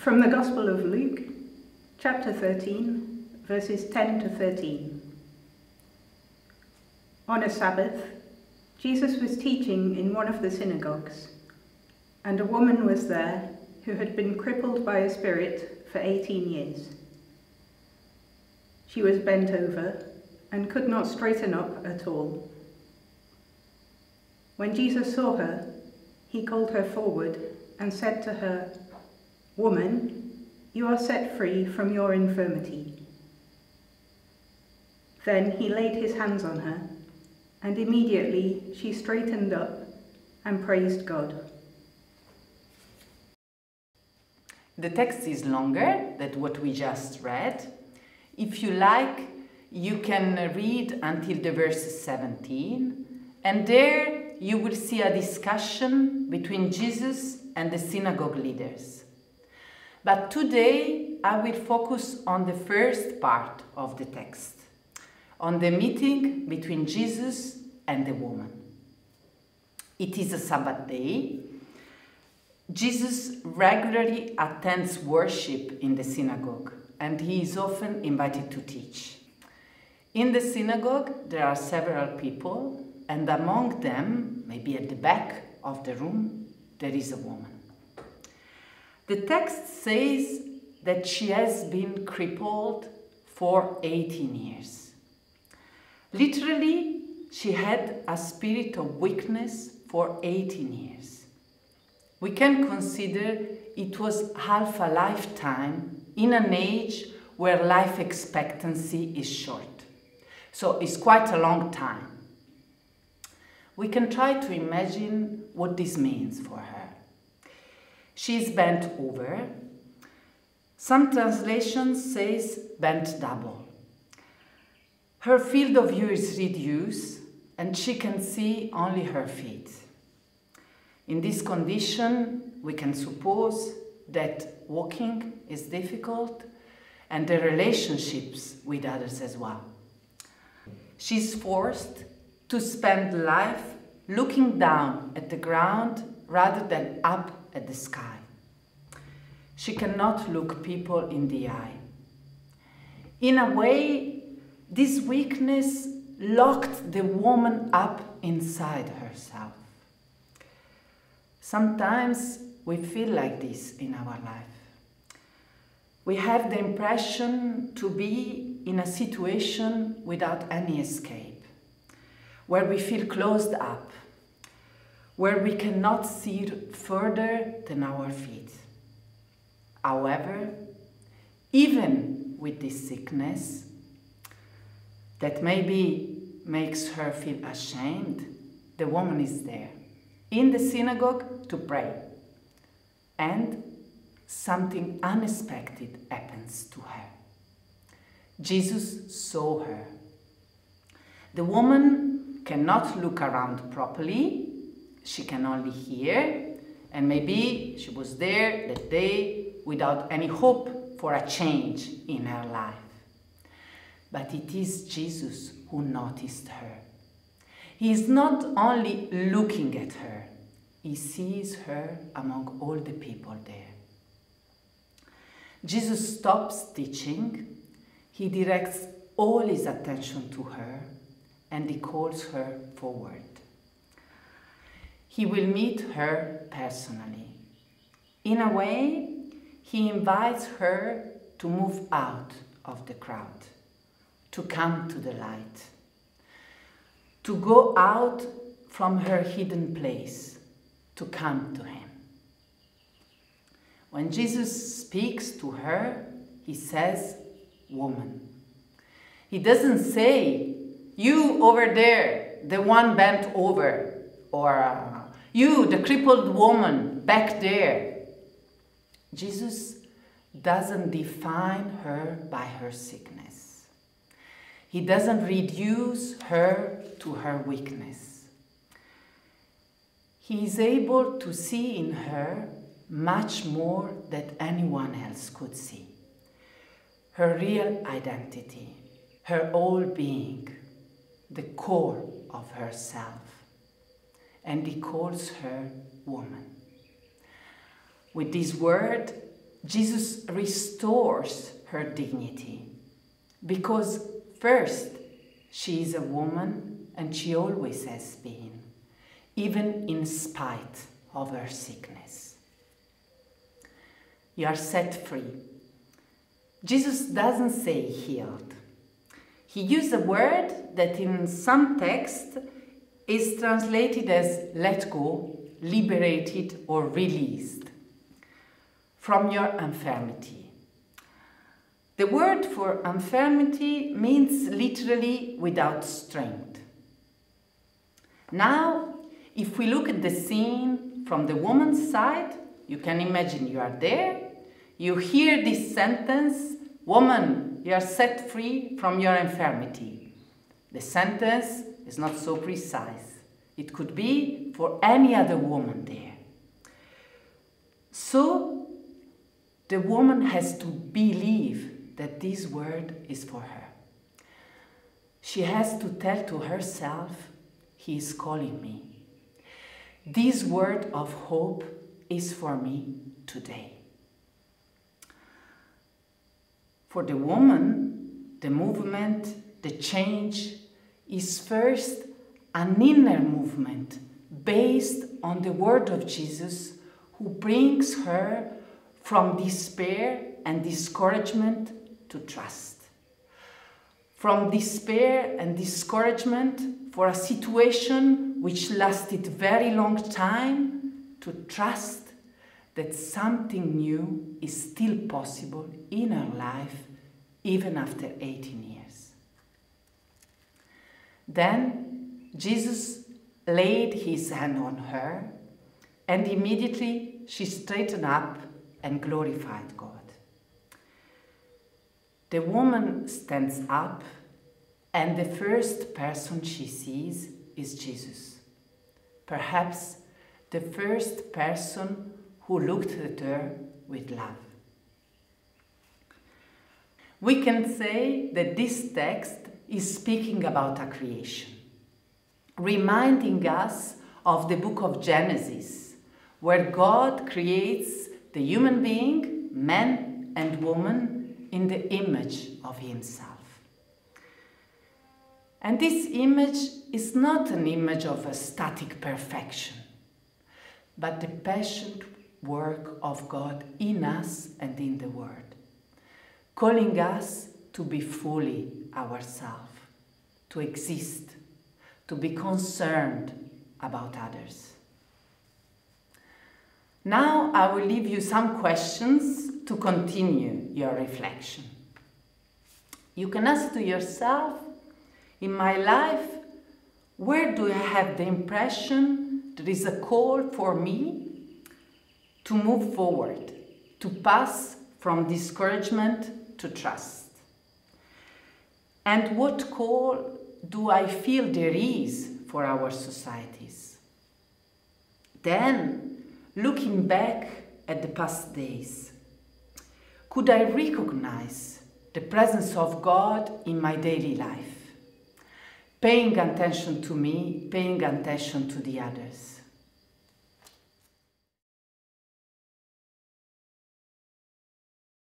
From the Gospel of Luke, chapter 13, verses 10 to 13. On a Sabbath, Jesus was teaching in one of the synagogues, and a woman was there who had been crippled by a spirit for 18 years. She was bent over and could not straighten up at all. When Jesus saw her, he called her forward and said to her, Woman, you are set free from your infirmity. Then he laid his hands on her, and immediately she straightened up and praised God. The text is longer than what we just read. If you like, you can read until the verse 17, and there you will see a discussion between Jesus and the synagogue leaders. But today I will focus on the first part of the text, on the meeting between Jesus and the woman. It is a Sabbath day. Jesus regularly attends worship in the synagogue and he is often invited to teach. In the synagogue, there are several people, and among them, maybe at the back of the room, there is a woman. The text says that she has been crippled for 18 years. Literally, she had a spirit of weakness for 18 years. We can consider it was half a lifetime in an age where life expectancy is short. So it's quite a long time. We can try to imagine what this means for her. She's bent over. Some translations says bent double. Her field of view is reduced and she can see only her feet. In this condition, we can suppose that walking is difficult and the relationships with others as well. She's forced to spend life looking down at the ground rather than up at the sky. She cannot look people in the eye. In a way, this weakness locked the woman up inside herself. Sometimes we feel like this in our life. We have the impression to be in a situation without any escape, where we feel closed up, where we cannot see further than our feet. However, even with this sickness that maybe makes her feel ashamed, the woman is there in the synagogue to pray. And something unexpected happens to her. Jesus saw her. The woman cannot look around properly, she can only hear, and maybe she was there that day without any hope for a change in her life. But it is Jesus who noticed her. He is not only looking at her, he sees her among all the people there. Jesus stops teaching, he directs all his attention to her, and he calls her forward. He will meet her personally. In a way, he invites her to move out of the crowd, to come to the light, to go out from her hidden place, to come to him. When Jesus speaks to her, he says, Woman. He doesn't say, You over there, the one bent over, or uh, You, the crippled woman back there. Jesus doesn't define her by her sickness. He doesn't reduce her to her weakness. He is able to see in her much more than anyone else could see. Her real identity, her whole being, the core of herself. And he calls her woman. With this word, Jesus restores her dignity because, first, she is a woman and she always has been, even in spite of her sickness. You are set free. Jesus doesn't say healed. He used a word that in some texts is translated as let go, liberated, or released from your infirmity. The word for infirmity means literally without strength. Now, if we look at the scene from the woman's side, you can imagine you are there, you hear this sentence, Woman, you are set free from your infirmity. The sentence is not so precise. It could be for any other woman there. So the woman has to believe that this word is for her. She has to tell to herself, He is calling me. This word of hope is for me today. For the woman, the movement, the change is first an inner movement based on the word of Jesus who brings her from despair and discouragement to trust. From despair and discouragement for a situation which lasted very long time to trust that something new is still possible in her life even after 18 years. Then Jesus laid his hand on her, and immediately she straightened up and glorified God. The woman stands up, and the first person she sees is Jesus. Perhaps the first person who looked at her with love. We can say that this text is speaking about a creation, reminding us of the book of Genesis, where God creates the human being, man and woman, in the image of Himself. And this image is not an image of a static perfection, but the patient work of God in us and in the world, calling us to be fully ourselves, to exist, to be concerned about others. Now I will leave you some questions to continue your reflection. You can ask to yourself, in my life, where do I have the impression there is a call for me to move forward, to pass from discouragement to trust. And what call do I feel there is for our societies? Then, looking back at the past days, could I recognize the presence of God in my daily life? Paying attention to me, paying attention to the others.